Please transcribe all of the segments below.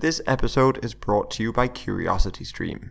This episode is brought to you by CuriosityStream.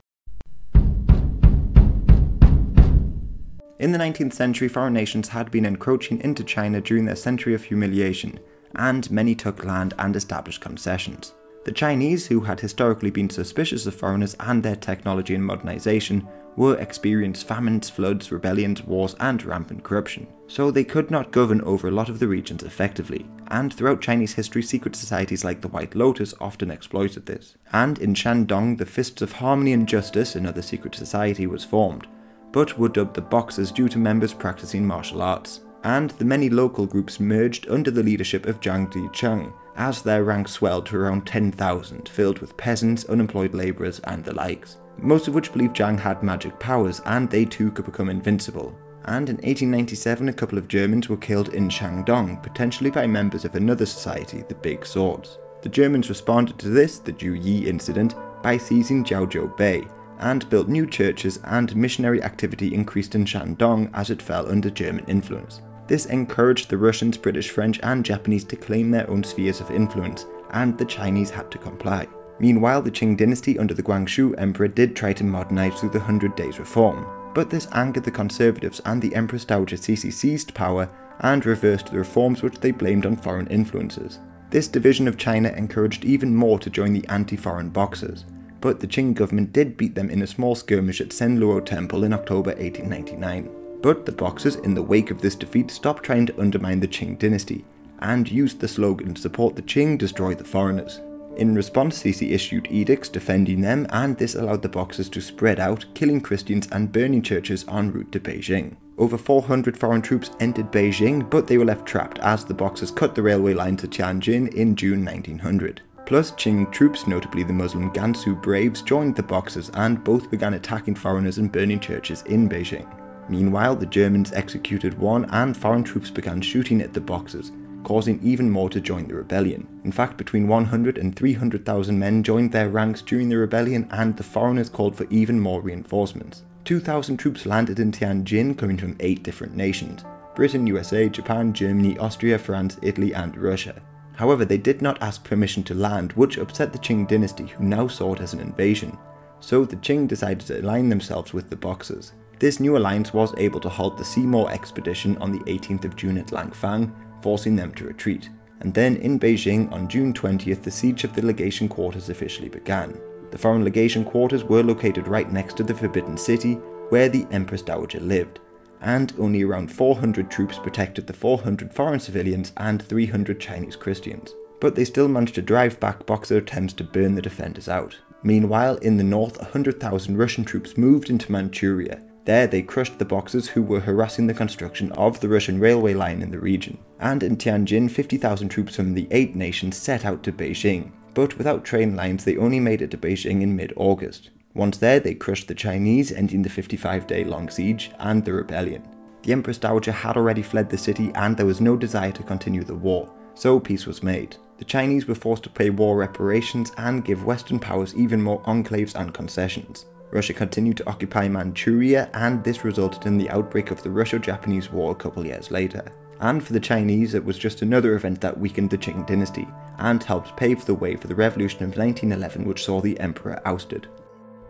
In the 19th century, foreign nations had been encroaching into China during their century of humiliation, and many took land and established concessions. The Chinese, who had historically been suspicious of foreigners and their technology and modernization, were experienced famines, floods, rebellions, wars, and rampant corruption, so they could not govern over a lot of the regions effectively. And throughout Chinese history, secret societies like the White Lotus often exploited this. And in Shandong, the Fists of Harmony and Justice, another secret society, was formed, but were dubbed the Boxers due to members practicing martial arts. And the many local groups merged under the leadership of Zhang Decheng, as their ranks swelled to around 10,000, filled with peasants, unemployed labourers, and the likes most of which believed Zhang had magic powers and they too could become invincible. And in 1897 a couple of Germans were killed in Shandong, potentially by members of another society, the Big Swords. The Germans responded to this, the Juye incident, by seizing Jiaozhou Bay, and built new churches and missionary activity increased in Shandong as it fell under German influence. This encouraged the Russians, British, French and Japanese to claim their own spheres of influence, and the Chinese had to comply. Meanwhile, the Qing dynasty under the Guangxu emperor did try to modernize through the Hundred Days Reform, but this angered the conservatives and the Empress Dowager Cixi seized power and reversed the reforms which they blamed on foreign influences. This division of China encouraged even more to join the anti-foreign Boxers, but the Qing government did beat them in a small skirmish at Senluo Temple in October 1899. But the Boxers, in the wake of this defeat, stopped trying to undermine the Qing dynasty, and used the slogan support the Qing, destroy the foreigners. In response, Cixi issued edicts defending them, and this allowed the Boxers to spread out, killing Christians and burning churches en route to Beijing. Over 400 foreign troops entered Beijing, but they were left trapped as the Boxers cut the railway line to Tianjin in June 1900. Plus, Qing troops, notably the Muslim Gansu Braves, joined the Boxers and both began attacking foreigners and burning churches in Beijing. Meanwhile, the Germans executed one and foreign troops began shooting at the Boxers, causing even more to join the rebellion. In fact, between 100 and 300,000 men joined their ranks during the rebellion and the foreigners called for even more reinforcements. 2,000 troops landed in Tianjin coming from 8 different nations, Britain, USA, Japan, Germany, Austria, France, Italy and Russia. However, they did not ask permission to land, which upset the Qing dynasty who now saw it as an invasion. So the Qing decided to align themselves with the Boxers. This new alliance was able to halt the Seymour expedition on the 18th of June at Langfang, forcing them to retreat. And then in Beijing on June 20th, the siege of the legation quarters officially began. The foreign legation quarters were located right next to the Forbidden City, where the Empress Dowager lived, and only around 400 troops protected the 400 foreign civilians and 300 Chinese Christians. But they still managed to drive back Boxer attempts to burn the defenders out. Meanwhile, in the north, 100,000 Russian troops moved into Manchuria, there they crushed the Boxers who were harassing the construction of the Russian railway line in the region. And in Tianjin, 50,000 troops from the eight nations set out to Beijing. But without train lines, they only made it to Beijing in mid-August. Once there, they crushed the Chinese, ending the 55-day long siege and the rebellion. The Empress Dowager had already fled the city and there was no desire to continue the war, so peace was made. The Chinese were forced to pay war reparations and give Western powers even more enclaves and concessions. Russia continued to occupy Manchuria and this resulted in the outbreak of the Russo-Japanese War a couple years later. And for the Chinese it was just another event that weakened the Qing dynasty and helped pave the way for the revolution of 1911 which saw the emperor ousted.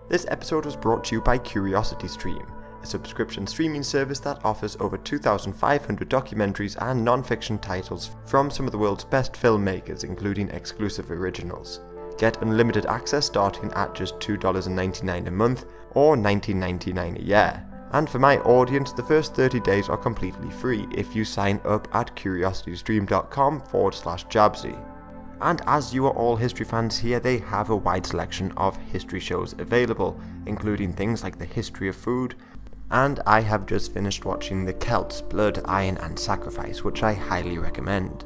This episode was brought to you by CuriosityStream, a subscription streaming service that offers over 2,500 documentaries and non-fiction titles from some of the world's best filmmakers including exclusive originals. Get unlimited access starting at just $2.99 a month or $19.99 a year. And for my audience, the first 30 days are completely free if you sign up at curiositystream.com forward slash jabzy. And as you are all history fans here, they have a wide selection of history shows available, including things like the history of food, and I have just finished watching The Celts, Blood, Iron and Sacrifice, which I highly recommend.